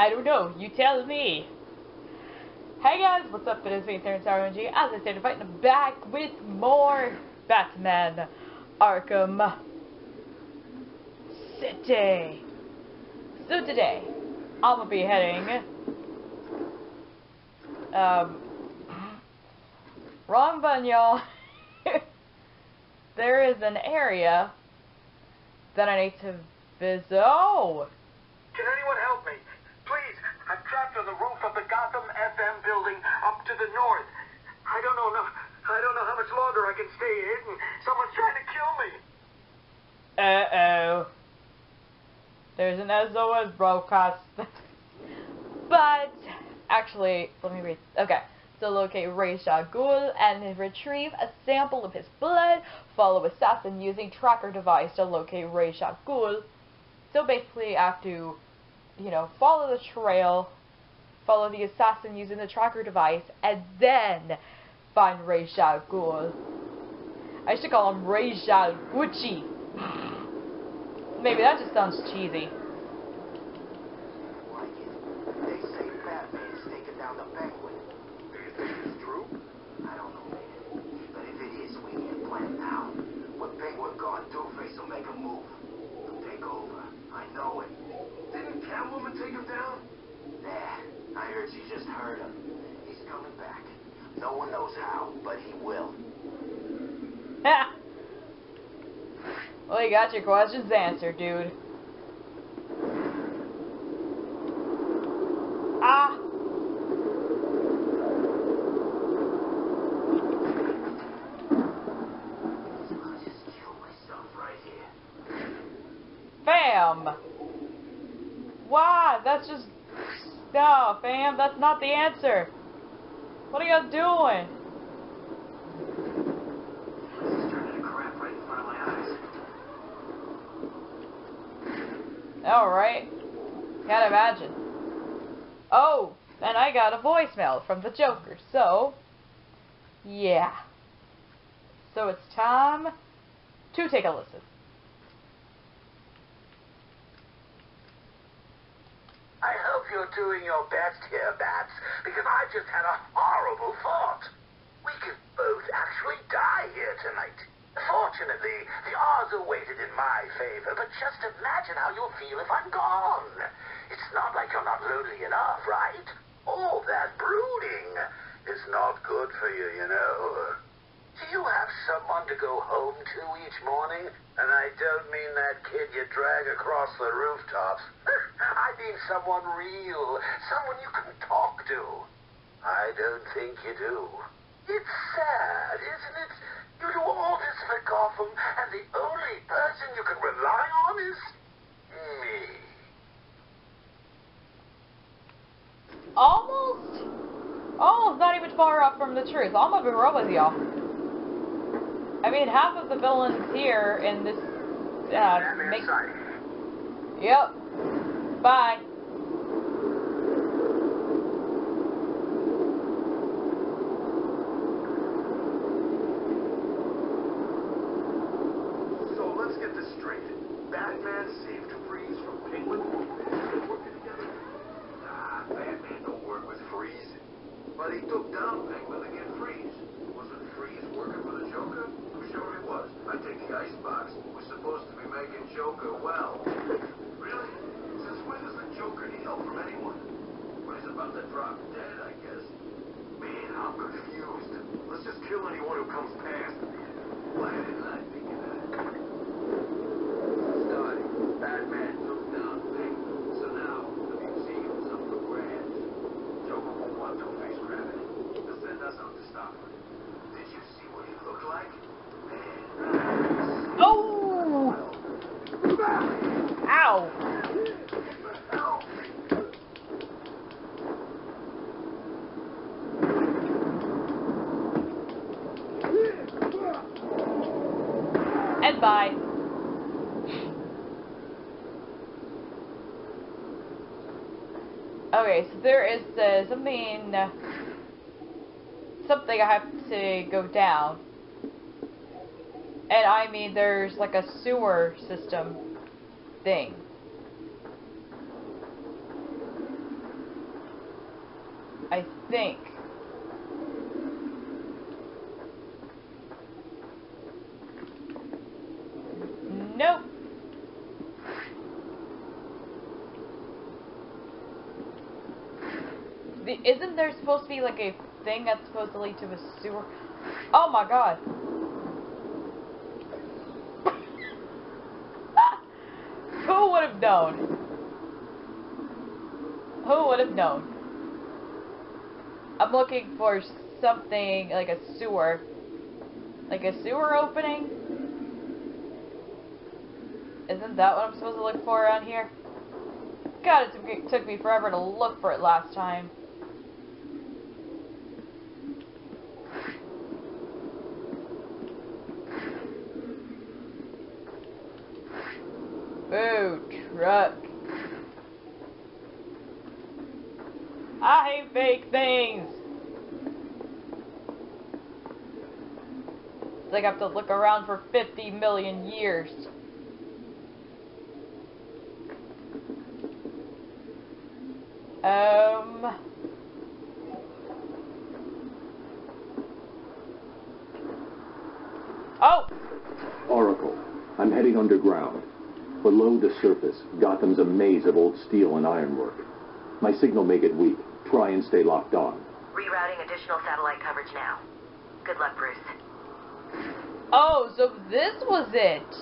I don't know. You tell me. Hey guys, what's up? It is me, Terrence RNG. As I said, fighting back with more Batman Arkham City. So today, I'm gonna be heading. Um, wrong button, y'all. there is an area that I need to visit. Oh! Can anyone help me? Please, I'm trapped on the roof of the Gotham FM building up to the north. I don't know, no, I don't know how much longer I can stay hidden. Someone's trying to kill me. Uh-oh. There's an SOS broadcast. but, actually, let me read. Okay. So locate Ra's al Ghul and retrieve a sample of his blood. Follow assassin using tracker device to locate Ra's al Ghul. So basically, I have to, you know, follow the trail, follow the assassin using the tracker device, and then find Ra's al Ghul. I should call him Ra's al Gucci. Maybe that just sounds cheesy. Take him down? Heard she just heard him. He's coming back. No one knows how, but he will. well, you got your questions answered, dude. Ah! I'll just kill myself right here. Fam! Why? That's just... No, fam, that's not the answer. What are you doing? Alright. Can't imagine. Oh, and I got a voicemail from the Joker, so... Yeah. So it's time to take a listen. I hope you're doing your best here, Bats, because I just had a horrible thought. We could both actually die here tonight. Fortunately, the odds are weighted in my favor, but just imagine how you'll feel if I'm gone. It's not like you're not lonely enough, right? All that brooding is not good for you, you know. Do you have someone to go home to each morning? And I don't mean that kid you drag across the rooftops. I mean someone real, someone you can talk to. I don't think you do. It's sad, isn't it? You do all this for Gotham, and the only person you can rely on is me. Almost, almost not even far off from the truth. I'm gonna be real with y'all. I mean, half of the villains here in this, uh, make, yep, bye. Okay, so there is uh, something, something I have to go down. And I mean, there's like a sewer system thing. I think. Isn't there supposed to be like a thing that's supposed to lead to a sewer? Oh my god. Who would have known? Who would have known? I'm looking for something like a sewer. Like a sewer opening? Isn't that what I'm supposed to look for around here? God, it took me forever to look for it last time. Ooh, truck. I hate fake things. It's like I have to look around for 50 million years. Um. Oh! Oracle, I'm heading underground. Below the surface, Gotham's a maze of old steel and ironwork. My signal may get weak. Try and stay locked on. Rerouting additional satellite coverage now. Good luck, Bruce. Oh, so this was it.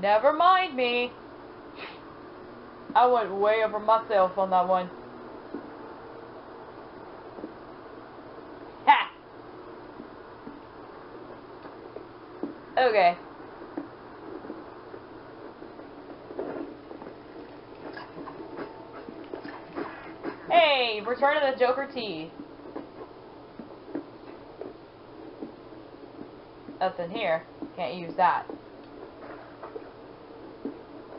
Never mind me. I went way over myself on that one. Ha! Okay. Hey, return of the Joker tea. Nothing here. Can't use that.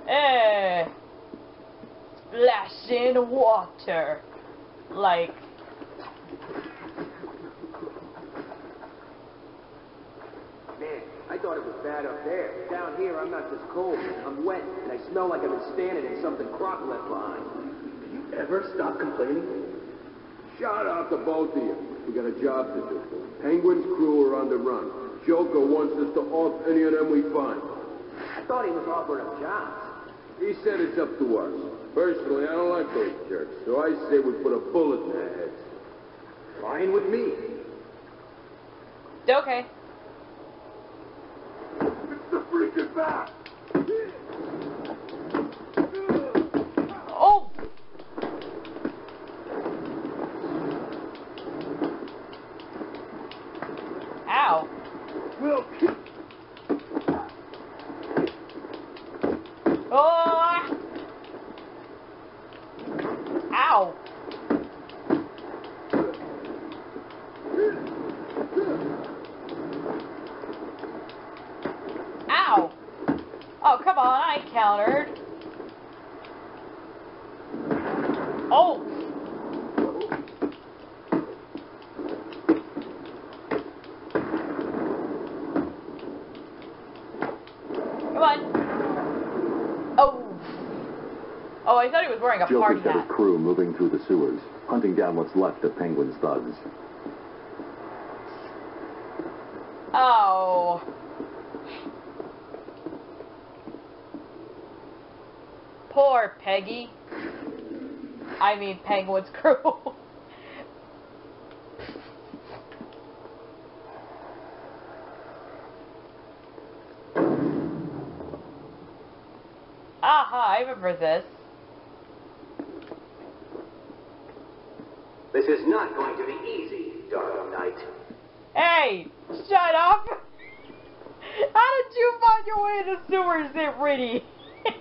Eh. Splash in water. Like. Man, I thought it was bad up there. Down here, I'm not just cold. I'm wet, and I smell like I've been standing in something Croc left behind. You ever stop complaining? Shout out to both of you. We got a job to do. Penguin's crew are on the run. Joker wants us to off any of them we find. I thought he was offering up jobs. He said it's up to us. Personally, I don't like those jerks, so I say we put a bullet in their heads. Fine with me. Okay. It's the freaking bat! Oh! Ow. We'll keep Oh! Ow. Ow. Oh, come on, I countered. Oh! Come on. Oh. Oh, I thought he was wearing a party Joker's got hat. his crew moving through the sewers, hunting down what's left of Penguin's thugs. Oh. Poor Peggy. I mean, Penguin's crew. Aha, I remember this. This is not going to be easy, Dark Knight. Hey, shut up! How did you find your way in the sewers, Zip Ritty? I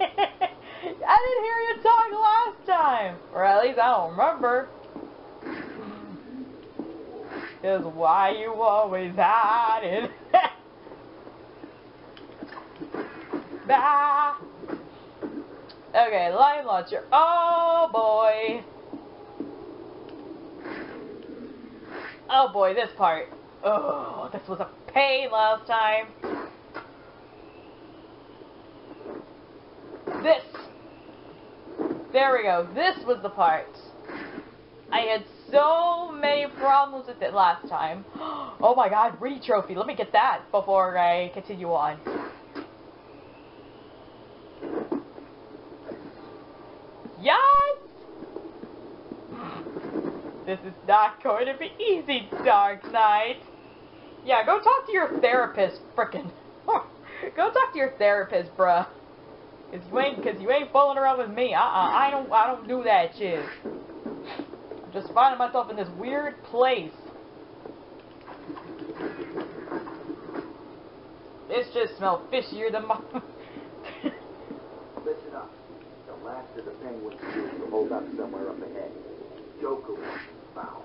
didn't hear you talk last time. Or at least I don't remember. Is why you always hiding. bah. Okay, line launcher. Oh boy. Oh boy, this part. Oh, this was a pain last time. This. There we go. This was the part. I had so many problems with it last time. Oh my god, Re trophy. Let me get that before I continue on. Yes! This is not going to be easy, Dark Knight. Yeah, go talk to your therapist, frickin'. go talk to your therapist, bruh. Cause you ain't, cause you ain't fooling around with me. Uh-uh, I don't, I don't do that shit. I'm just finding myself in this weird place. This just smells fishier than my... Listen up. The last of the penguins will hold up somewhere up ahead. Joker was found.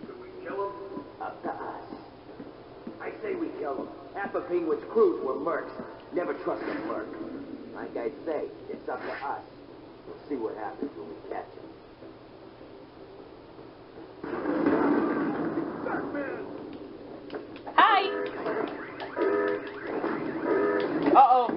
Should we kill? Up to us. I say we kill him. Half of Penguin's crews were mercs. Never trust a merc. Like I say, it's up to us. We'll see what happens when we catch him. Hi! Uh-oh.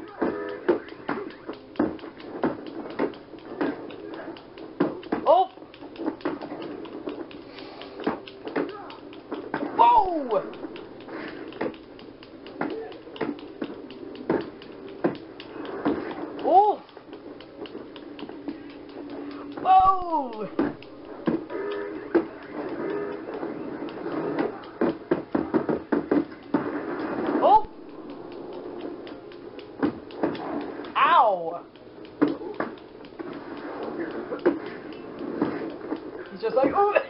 He's just like, oh!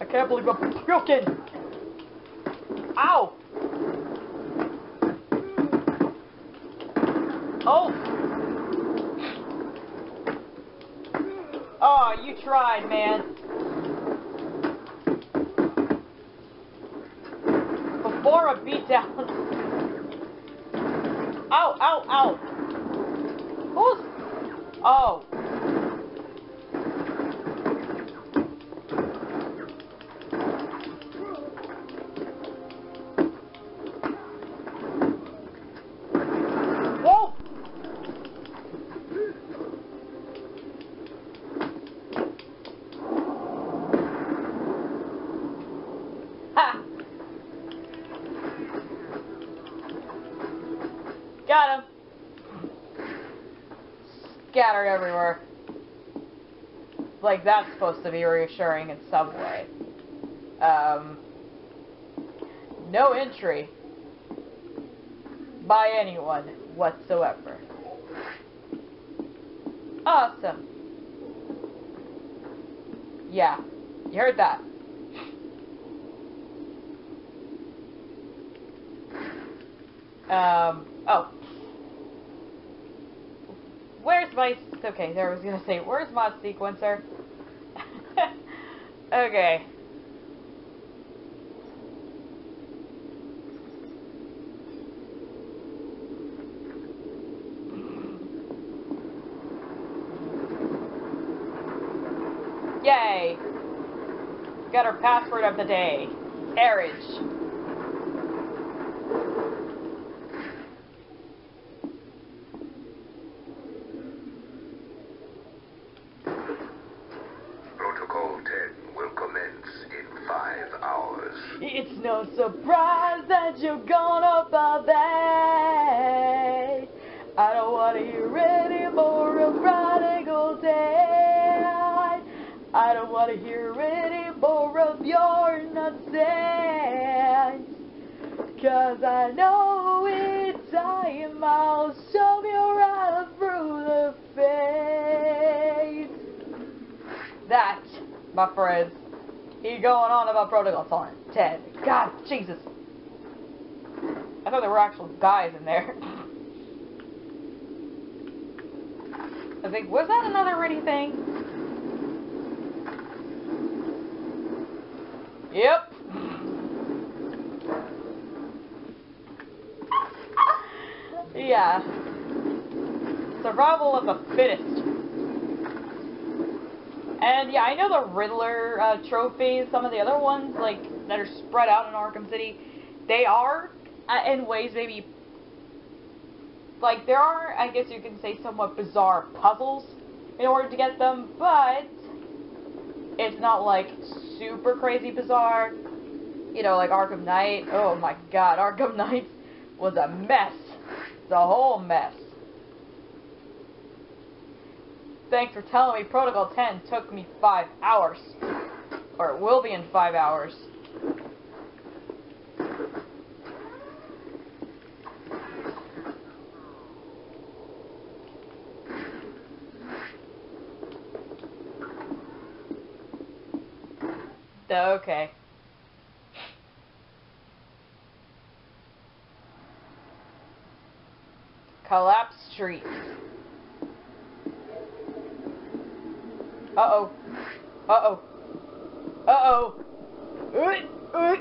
I can't believe I'm puking! Ow! Oh! Oh, you tried, man. Before a beatdown. Ow, ow, ow. Who's... Oh. Whoa! Ha! Got him. Scattered everywhere. Like that's supposed to be reassuring in some way. Um, no entry by anyone whatsoever. Awesome. Yeah, you heard that. Um, oh. Where's my... Okay, there I was gonna say, where's my sequencer? okay. Yay! Got our password of the day. Carriage. Protocol 10 will commence in five hours. It's no surprise that you're gonna buy that. I don't wanna hear any more of Prodigal Dad. I don't wanna hear any more of your nonsense. Cause I know in time I'll shove you right through the face. That, my friends, he going on about Protocol on Ted. God, Jesus. I thought there were actual guys in there. I think, was that another ready thing? Yep. yeah. Survival of the fittest. And yeah, I know the Riddler uh, trophies, some of the other ones, like, that are spread out in Arkham City, they are, uh, in ways, maybe like there are, I guess you can say, somewhat bizarre puzzles in order to get them, but it's not like super crazy bizarre. You know, like Arkham Knight. Oh my God, Arkham Knight was a mess. It's a whole mess. Thanks for telling me Protocol 10 took me five hours. Or it will be in five hours. Oh, okay. Collapse streets. Uh-oh. Uh-oh. Uh-oh. Are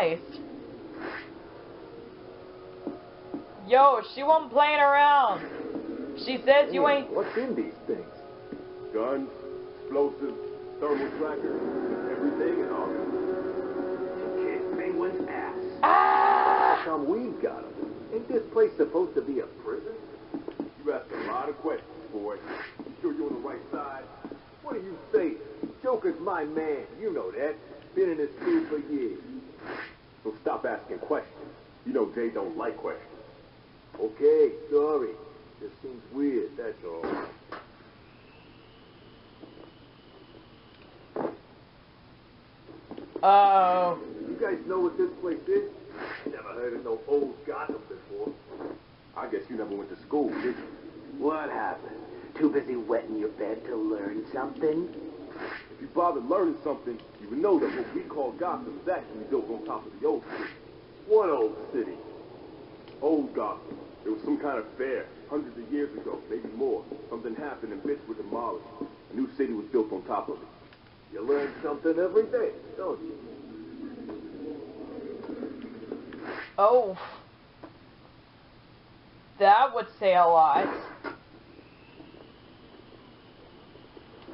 Jesus Yo, she won't playing around. She says you ain't. What's in these things? Guns, explosives, thermal trackers, everything and all. Kiss Penguin's ass. Ah! How come we've got them? Ain't this place supposed to be a prison? You asked a lot of questions, boy. You sure you're on the right side? What do you say? Joker's my man. You know that. Been in this field for years. So stop asking questions. You know Jay don't like questions. Okay, sorry. Just seems weird, that's all. Uh-oh. You guys know what this place is? Never heard of no old Gotham before. I guess you never went to school, did you? What happened? Too busy wetting your bed to learn something? If you bothered learning something, you would know that what we call Gotham is actually built on top of the old city. What old city? Old Gotham. There was some kind of fair, hundreds of years ago, maybe more. Something happened and bits were demolished. A new city was built on top of it. You learn something every day, don't you? Oh. That would say a lot.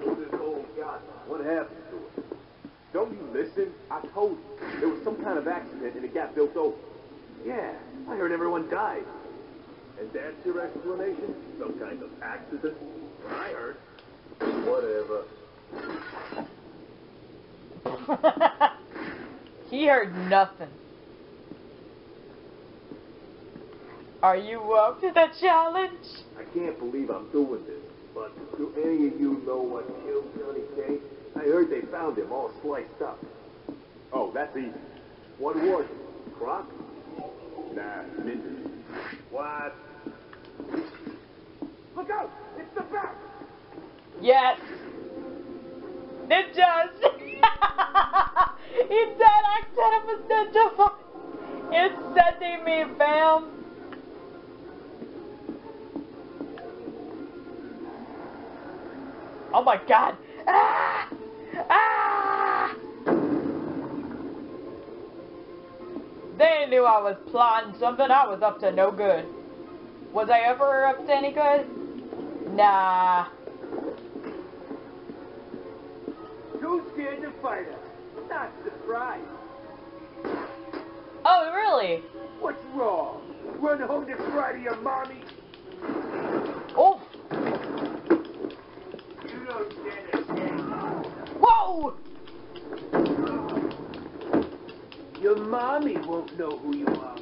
This old Gotham, what happened to it? Don't you listen? I told you. There was some kind of accident and it got built over. Yeah, I heard everyone died. And that's your explanation? Some kind of accident? What I heard. Whatever. he heard nothing. Are you up to the challenge? I can't believe I'm doing this, but do any of you know what killed Johnny Cage? I heard they found him all sliced up. Oh, that's easy. What was it? Croc? Nah, ninjas. What? Look out! It's the bat! Yes. Ninjas. he said I said it was ninja. It's sending me, fam. Oh my god. Ah! Ah! They knew I was plotting something. I was up to no good. Was I ever up to any good? Nah. Too scared to fight us. Not surprised. Oh, really? What's wrong? Run home to cry to your mommy? Oh, You don't get it. Your mommy won't know who you are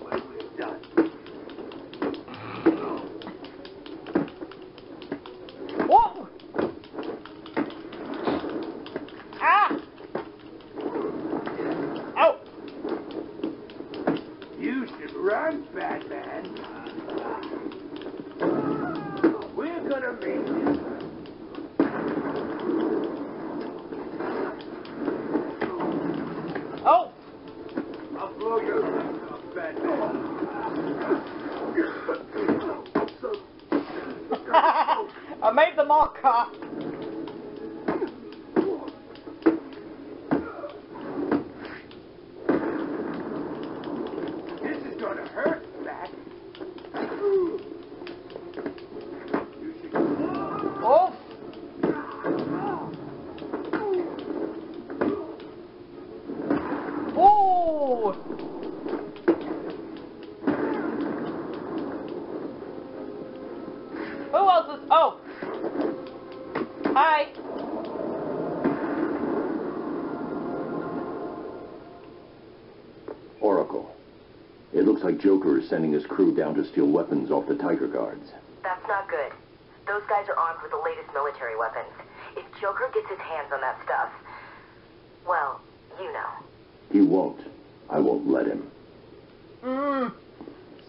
the mall cop. Like is sending his crew down to steal weapons off the TYGER Guards. That's not good. Those guys are armed with the latest military weapons. If Joker gets his hands on that stuff, well, you know. He won't. I won't let him. Mm.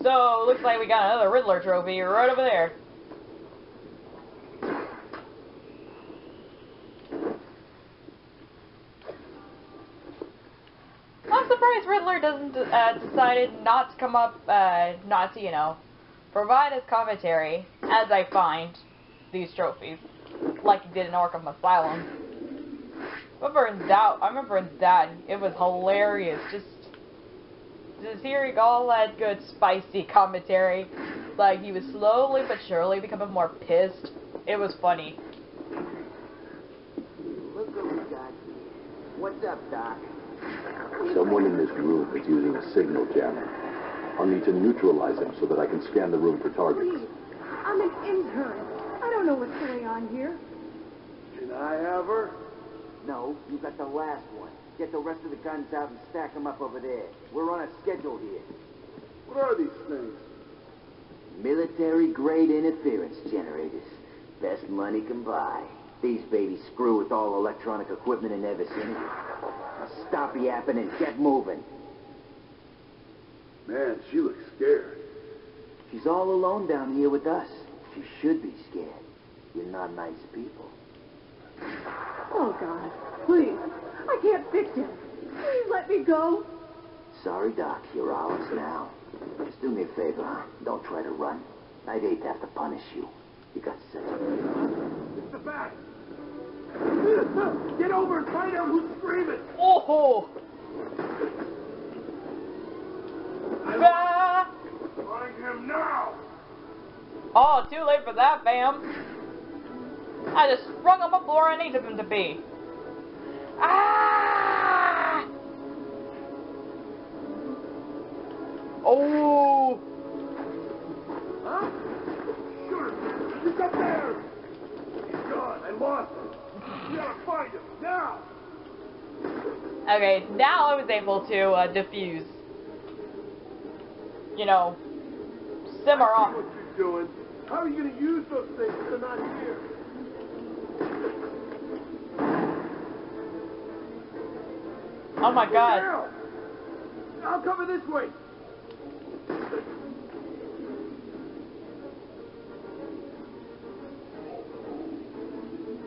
So, looks like we got another Riddler trophy right over there. I'm uh, decided not to come up, uh, not to, you know, provide his commentary as I find these trophies, like he did in Arkham Asylum. Remember in that, I remember that, it was hilarious, just just hearing all that good spicy commentary, like he was slowly but surely becoming more pissed. It was funny. Look what we got here. What's up, Doc? Someone in this room is using a signal jammer. I'll need to neutralize him so that I can scan the room for targets. Please, I'm an intern. I don't know what's going on here. Can I have her? No, you got the last one. Get the rest of the guns out and stack them up over there. We're on a schedule here. What are these things? Military grade interference generators. Best money can buy. These babies screw with all electronic equipment in their vicinity. Now stop yapping and get moving. Man, she looks scared. She's all alone down here with us. She should be scared. You're not nice people. Oh, God. Please. I can't fix him. Please let me go. Sorry, Doc. You're ours now. Just do me a favor, huh? Don't try to run. I'd hate to have to punish you. You got such a... It's the bat! Get over and find out who's screaming! Oh! Ah! Find him now! Oh, too late for that, Bam. I just sprung him up where I needed him to be. Ah! Oh! Okay, now I was able to uh, diffuse. You know, simmer off. what you're doing. How are you gonna use those things if they're not here? Oh my god. Now! I'll cover this way.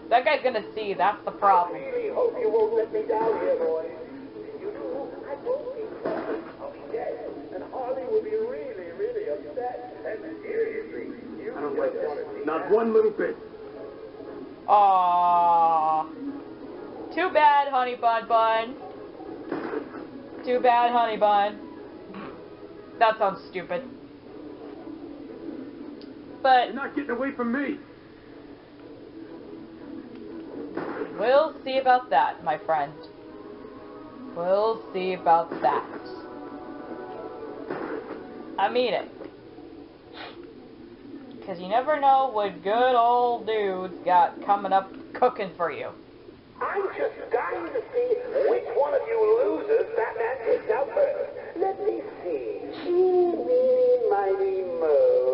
That guy's gonna see, that's the problem. really hope you won't let me down here, boys. You do, I won't be. I'll be dead, and Harley will be really, really upset. And seriously, you I don't like this. Not that. one little bit. Aww. Too bad, honey bun bun. Too bad, honey bun. That sounds stupid. But You're not getting away from me. We'll see about that, my friend. We'll see about that. I mean it. Because you never know what good old dudes got coming up cooking for you. I'm just dying to see which one of you losers Batman takes out first. Let me see. Eeny, meeny, miny, mo.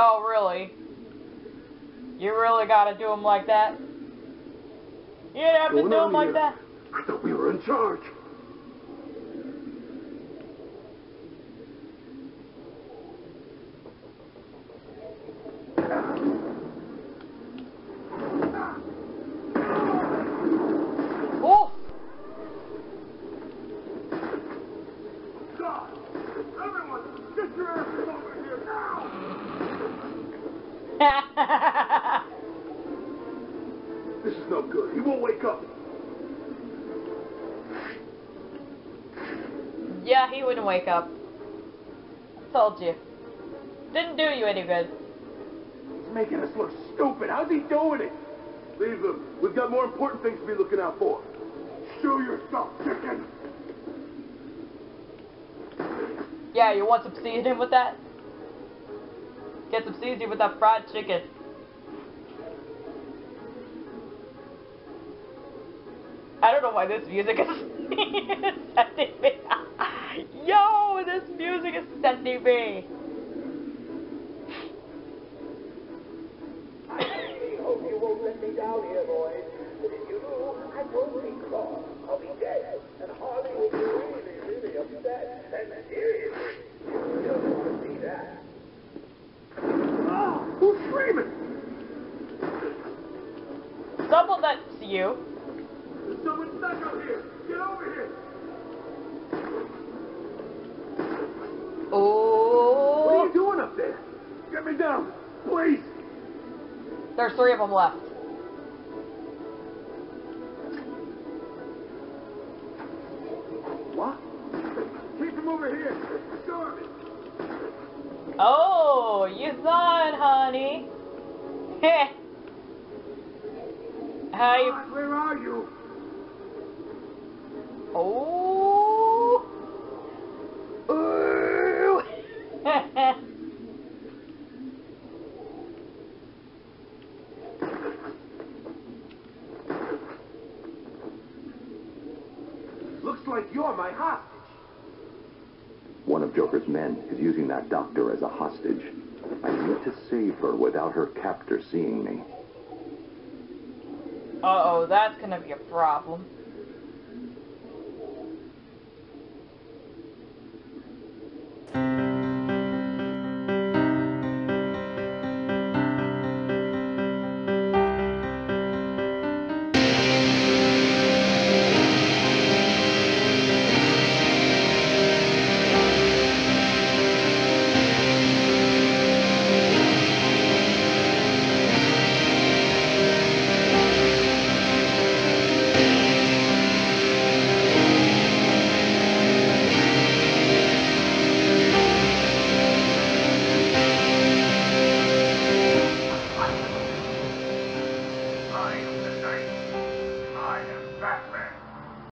Oh, really? You really gotta do them like that? You didn't have to do them like that? I thought we were in charge. Told you. Didn't do you any good. He's making us look stupid. How's he doing it? Leave him. We've got more important things to be looking out for. Show yourself, chicken. Yeah, you want some seasoning with that? Get some seasoning with that fried chicken. I don't know why this music is sending me. Yo, this music is sending me. I hope you won't let me down here, boys. But if you do, I won't be cross. I'll be dead. And Harley will be really, really upset. And seriously, you don't want to see that. Ah, who's screaming? Someone that's you. There's someone up here. Get over here. Oh. What are Oh, you doing up there? Get me down, please. there's three of them left. What? Keep them over here. Sure. Oh, you saw it, honey. Heh. How you? God, where are you? Men is using that doctor as a hostage. I need to save her without her captor seeing me. Uh oh, that's gonna be a problem.